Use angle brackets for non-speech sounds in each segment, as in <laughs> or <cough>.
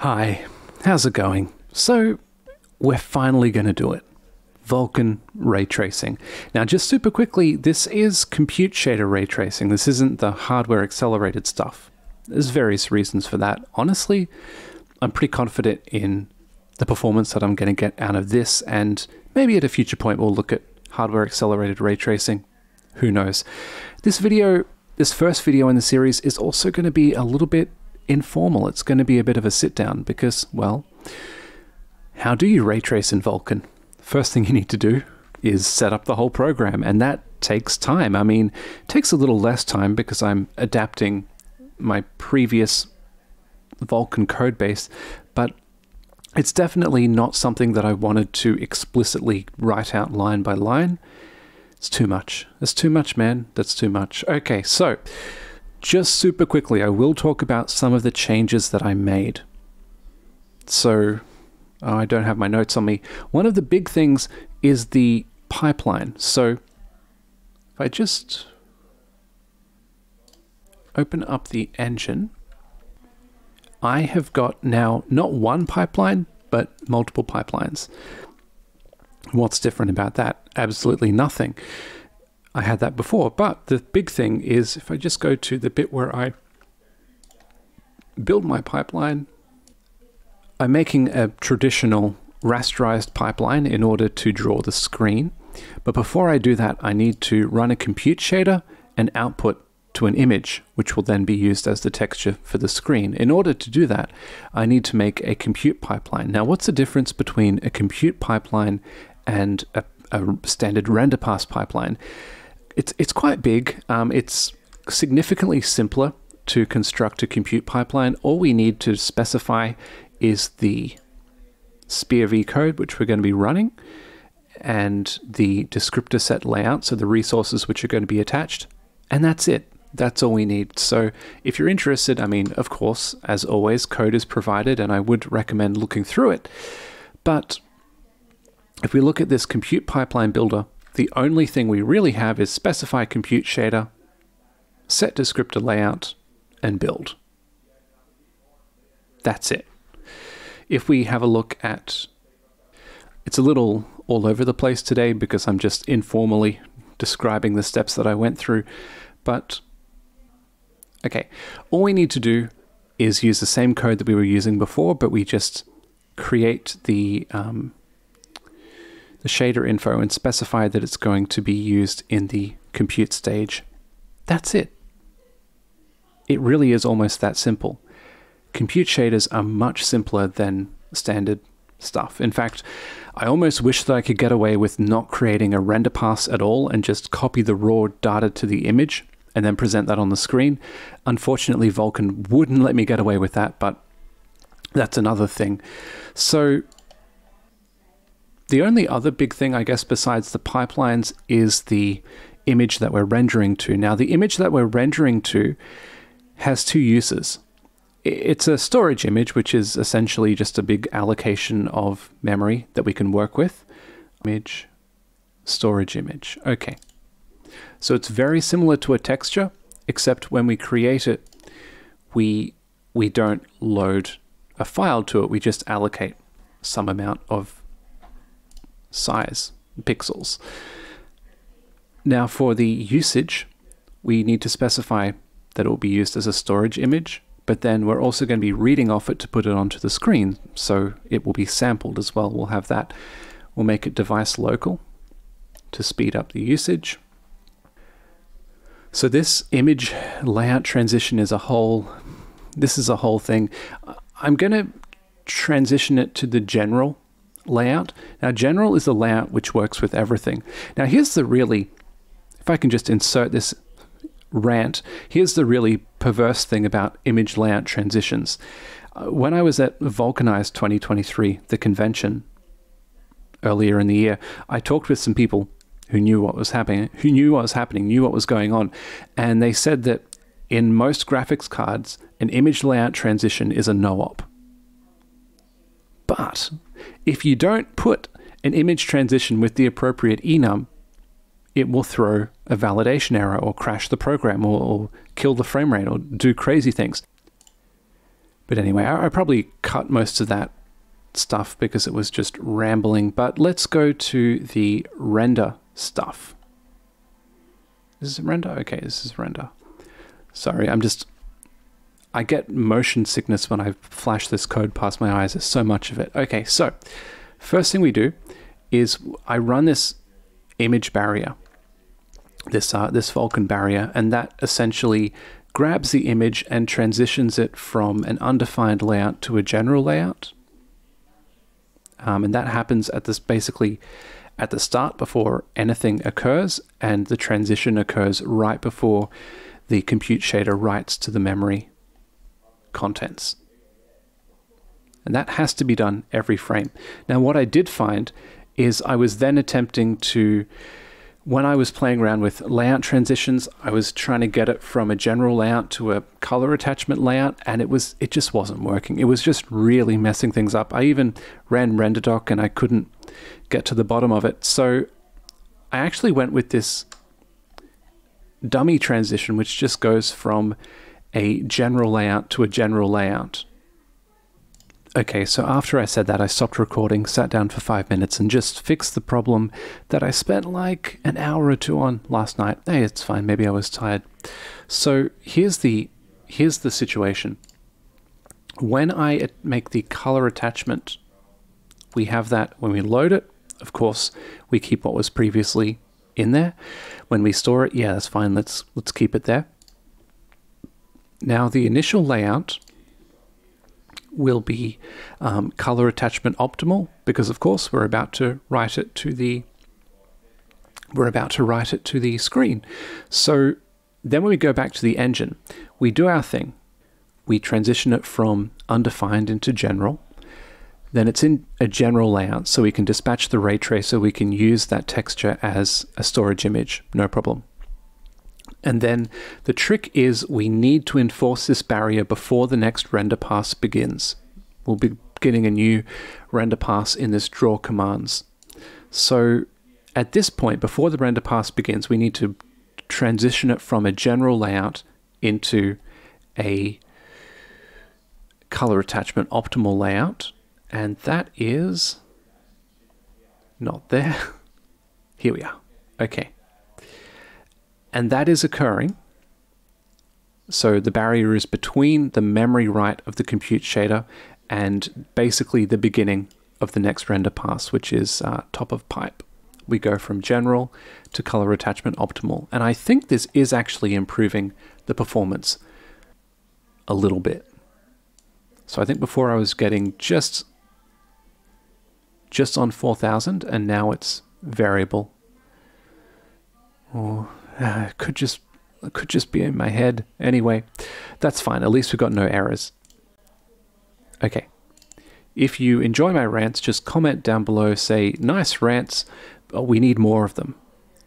Hi, how's it going? So, we're finally going to do it. Vulkan ray tracing. Now, just super quickly, this is compute shader ray tracing. This isn't the hardware accelerated stuff. There's various reasons for that. Honestly, I'm pretty confident in the performance that I'm going to get out of this, and maybe at a future point we'll look at hardware accelerated ray tracing. Who knows? This video, this first video in the series, is also going to be a little bit informal. It's going to be a bit of a sit down because, well, how do you ray trace in Vulkan? First thing you need to do is set up the whole program, and that takes time. I mean, takes a little less time because I'm adapting my previous Vulkan code base, but it's definitely not something that I wanted to explicitly write out line by line. It's too much. It's too much, man. That's too much. Okay, so just super quickly, I will talk about some of the changes that I made. So, oh, I don't have my notes on me. One of the big things is the pipeline. So, if I just open up the engine, I have got now not one pipeline, but multiple pipelines. What's different about that? Absolutely nothing. I had that before, but the big thing is if I just go to the bit where I build my pipeline, I'm making a traditional rasterized pipeline in order to draw the screen. But before I do that, I need to run a compute shader and output to an image, which will then be used as the texture for the screen. In order to do that, I need to make a compute pipeline. Now, what's the difference between a compute pipeline and a, a standard render pass pipeline? It's, it's quite big. Um, it's significantly simpler to construct a compute pipeline. All we need to specify is the SPIR-V code, which we're going to be running, and the descriptor set layout, so the resources which are going to be attached, and that's it. That's all we need. So if you're interested, I mean, of course, as always, code is provided and I would recommend looking through it. But if we look at this compute pipeline builder, the only thing we really have is specify compute shader, set descriptor layout, and build. That's it. If we have a look at, it's a little all over the place today because I'm just informally describing the steps that I went through, but Okay, all we need to do is use the same code that we were using before, but we just create the um, the shader info and specify that it's going to be used in the compute stage. That's it. It really is almost that simple. Compute shaders are much simpler than standard stuff. In fact, I almost wish that I could get away with not creating a render pass at all and just copy the raw data to the image and then present that on the screen. Unfortunately, Vulkan wouldn't let me get away with that, but that's another thing. So the only other big thing, I guess, besides the pipelines is the image that we're rendering to. Now, the image that we're rendering to has two uses. It's a storage image, which is essentially just a big allocation of memory that we can work with. Image, storage image. Okay. So it's very similar to a texture, except when we create it, we, we don't load a file to it, we just allocate some amount of size, pixels. Now for the usage, we need to specify that it will be used as a storage image, but then we're also going to be reading off it to put it onto the screen, so it will be sampled as well. We'll have that. We'll make it device local to speed up the usage. So this image layout transition is a whole, this is a whole thing. I'm going to transition it to the general layout. Now general is the layout which works with everything. Now here's the really, if I can just insert this rant, here's the really perverse thing about image layout transitions. Uh, when I was at Vulkanised 2023, the convention earlier in the year, I talked with some people who knew what was happening, who knew what was happening, knew what was going on, and they said that in most graphics cards, an image layout transition is a no-op. But if you don't put an image transition with the appropriate enum, it will throw a validation error or crash the program or, or kill the frame rate or do crazy things. But anyway, I, I probably cut most of that stuff because it was just rambling. But let's go to the render stuff. This is render? Okay, this is render. Sorry, I'm just... I get motion sickness when I flash this code past my eyes. There's so much of it. Okay, so first thing we do is I run this image barrier, this uh, this Vulkan barrier, and that essentially grabs the image and transitions it from an undefined layout to a general layout. Um, and that happens at this basically at the start before anything occurs, and the transition occurs right before the compute shader writes to the memory contents. And that has to be done every frame. Now, what I did find is I was then attempting to when I was playing around with layout transitions, I was trying to get it from a general layout to a color attachment layout, and it was it just wasn't working. It was just really messing things up. I even ran RenderDoc and I couldn't get to the bottom of it. So I actually went with this dummy transition, which just goes from a general layout to a general layout. Okay, so after I said that, I stopped recording, sat down for five minutes, and just fixed the problem that I spent like an hour or two on last night. Hey, it's fine. Maybe I was tired. So here's the here's the situation. When I make the color attachment, we have that when we load it. Of course, we keep what was previously in there. When we store it, yeah, that's fine. Let's let's keep it there. Now the initial layout will be um, color attachment optimal because of course we're about to write it to the we're about to write it to the screen. So then when we go back to the engine, we do our thing. We transition it from undefined into general. Then it's in a general layout, so we can dispatch the ray tracer. We can use that texture as a storage image, no problem. And then the trick is we need to enforce this barrier before the next render pass begins. We'll be getting a new render pass in this draw commands. So at this point, before the render pass begins, we need to transition it from a general layout into a color attachment optimal layout. And that is not there. <laughs> Here we are. Okay and that is occurring. So the barrier is between the memory write of the compute shader and basically the beginning of the next render pass, which is uh, top of pipe. We go from general to color attachment optimal. And I think this is actually improving the performance a little bit. So I think before I was getting just just on 4000 and now it's variable. Uh, it could just it could just be in my head. Anyway, that's fine. At least we've got no errors. Okay. If you enjoy my rants, just comment down below, say, nice rants, but we need more of them.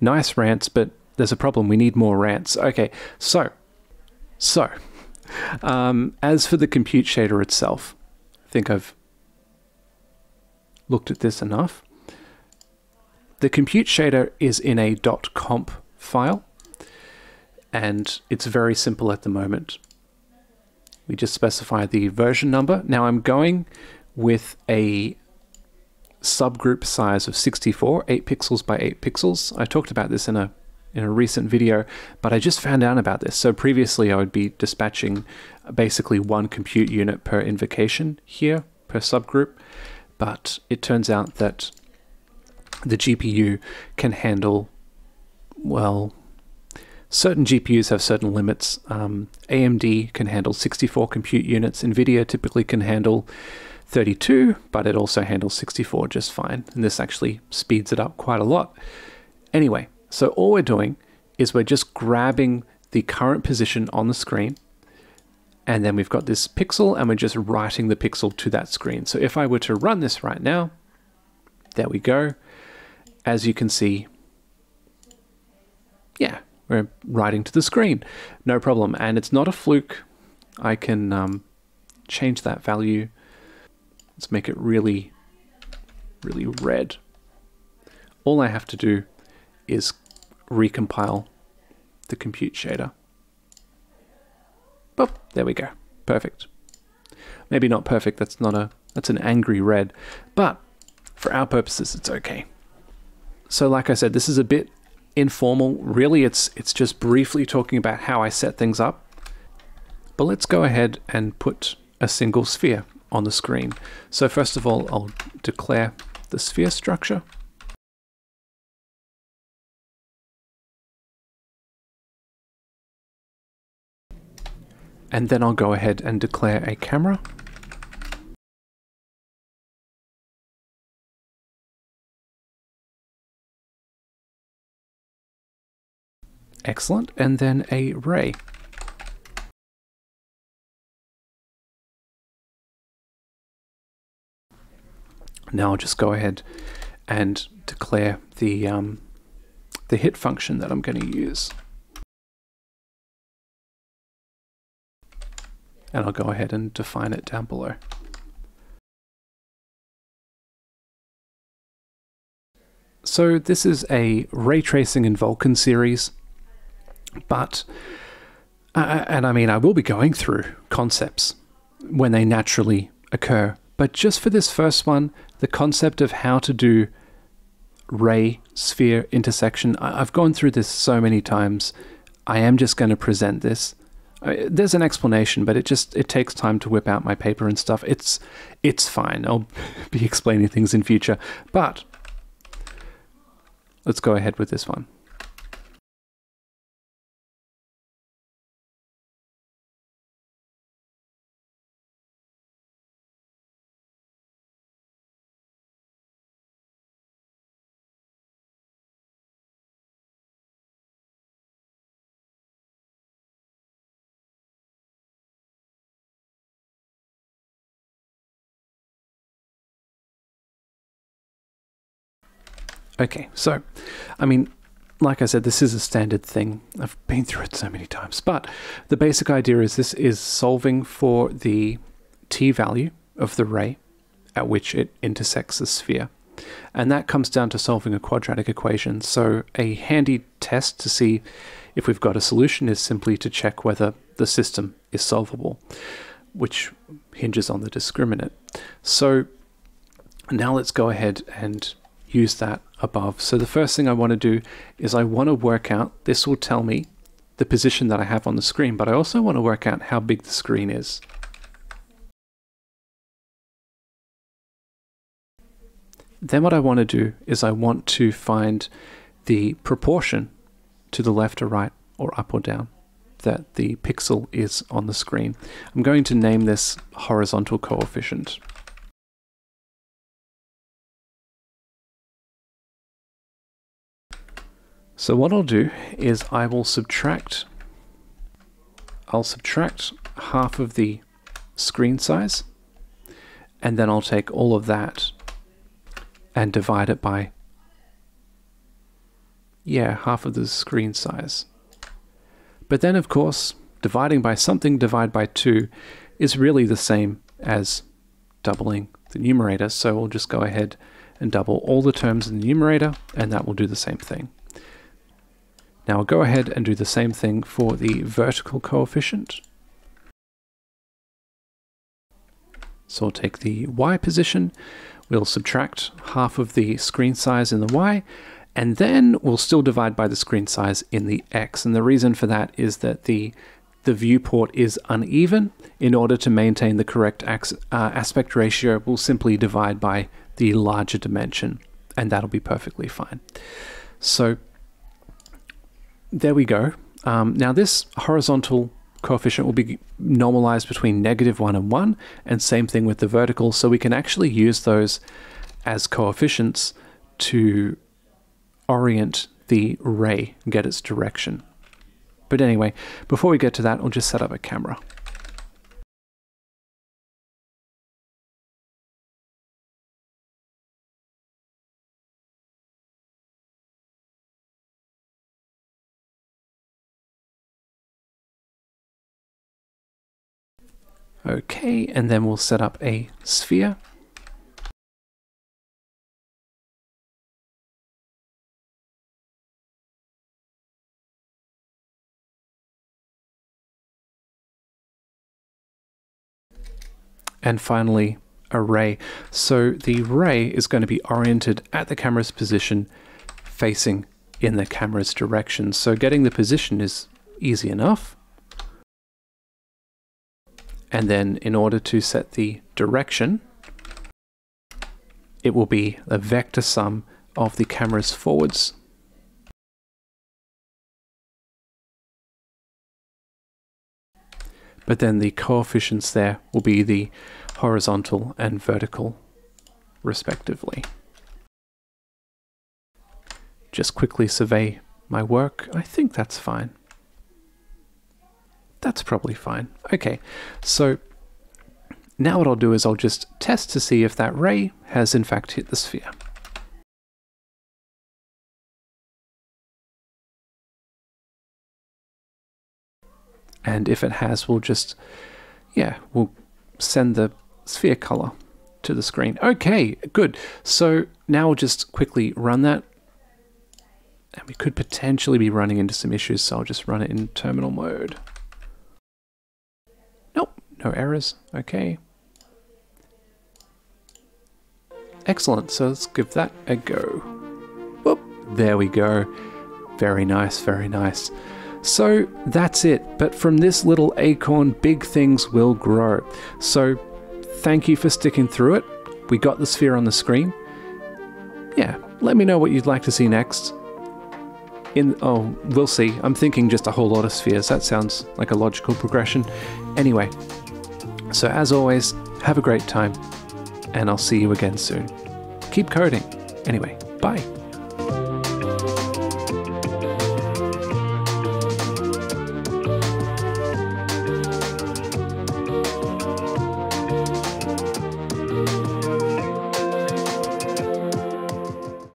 Nice rants, but there's a problem. We need more rants. Okay, so, so, <laughs> um, as for the compute shader itself, I think I've looked at this enough. The compute shader is in a .comp file, and it's very simple at the moment. We just specify the version number. Now I'm going with a subgroup size of 64, 8 pixels by 8 pixels. I talked about this in a in a recent video, but I just found out about this. So previously I would be dispatching basically one compute unit per invocation here, per subgroup, but it turns out that the GPU can handle well, certain GPUs have certain limits. Um, AMD can handle 64 compute units. NVIDIA typically can handle 32, but it also handles 64 just fine. And this actually speeds it up quite a lot. Anyway, so all we're doing is we're just grabbing the current position on the screen and then we've got this pixel and we're just writing the pixel to that screen. So if I were to run this right now, there we go. As you can see, yeah, we're writing to the screen. No problem. And it's not a fluke. I can um, change that value. Let's make it really, really red. All I have to do is recompile the compute shader. Oh, there we go. Perfect. Maybe not perfect, that's not a that's an angry red, but for our purposes it's okay. So like I said, this is a bit informal. Really it's it's just briefly talking about how I set things up. But let's go ahead and put a single sphere on the screen. So first of all, I'll declare the sphere structure. And then I'll go ahead and declare a camera. Excellent. And then a ray. Now I'll just go ahead and declare the, um, the hit function that I'm going to use. And I'll go ahead and define it down below. So this is a ray tracing in Vulkan series, but, uh, and I mean, I will be going through concepts when they naturally occur, but just for this first one, the concept of how to do ray sphere intersection. I've gone through this so many times. I am just going to present this. There's an explanation, but it just it takes time to whip out my paper and stuff. It's it's fine. I'll <laughs> be explaining things in future. But let's go ahead with this one. Okay, so, I mean, like I said, this is a standard thing. I've been through it so many times. But the basic idea is this is solving for the t value of the ray at which it intersects the sphere. And that comes down to solving a quadratic equation. So a handy test to see if we've got a solution is simply to check whether the system is solvable, which hinges on the discriminant. So now let's go ahead and use that above. So the first thing I want to do is I want to work out, this will tell me the position that I have on the screen, but I also want to work out how big the screen is. Then what I want to do is I want to find the proportion to the left or right or up or down that the pixel is on the screen. I'm going to name this horizontal coefficient. So what I'll do is I will subtract, I'll subtract half of the screen size, and then I'll take all of that and divide it by, yeah, half of the screen size. But then, of course, dividing by something divided by 2 is really the same as doubling the numerator, so we'll just go ahead and double all the terms in the numerator, and that will do the same thing. Now I'll go ahead and do the same thing for the vertical coefficient. So I'll take the y position, we'll subtract half of the screen size in the y, and then we'll still divide by the screen size in the x. And the reason for that is that the the viewport is uneven. In order to maintain the correct uh, aspect ratio, we'll simply divide by the larger dimension, and that'll be perfectly fine. So there we go. Um, now this horizontal coefficient will be normalized between negative 1 and 1, and same thing with the vertical, so we can actually use those as coefficients to orient the ray and get its direction. But anyway, before we get to that, I'll just set up a camera. Okay, and then we'll set up a sphere. and finally a ray. So the ray is going to be oriented at the camera's position facing in the camera's direction. So getting the position is easy enough. And then in order to set the direction, it will be a vector sum of the camera's forwards but then the coefficients there will be the horizontal and vertical respectively. Just quickly survey my work. I think that's fine. That's probably fine. Okay, so now what I'll do is I'll just test to see if that ray has in fact hit the sphere. And if it has, we'll just, yeah, we'll send the sphere color to the screen. Okay, good. So now we'll just quickly run that. And we could potentially be running into some issues, so I'll just run it in terminal mode. No errors. Okay. Excellent, so let's give that a go. Whoop, there we go. Very nice, very nice. So that's it, but from this little acorn, big things will grow. So thank you for sticking through it. We got the sphere on the screen. Yeah, let me know what you'd like to see next. In oh, we'll see. I'm thinking just a whole lot of spheres. That sounds like a logical progression. Anyway, so as always, have a great time, and I'll see you again soon. Keep coding. Anyway, bye.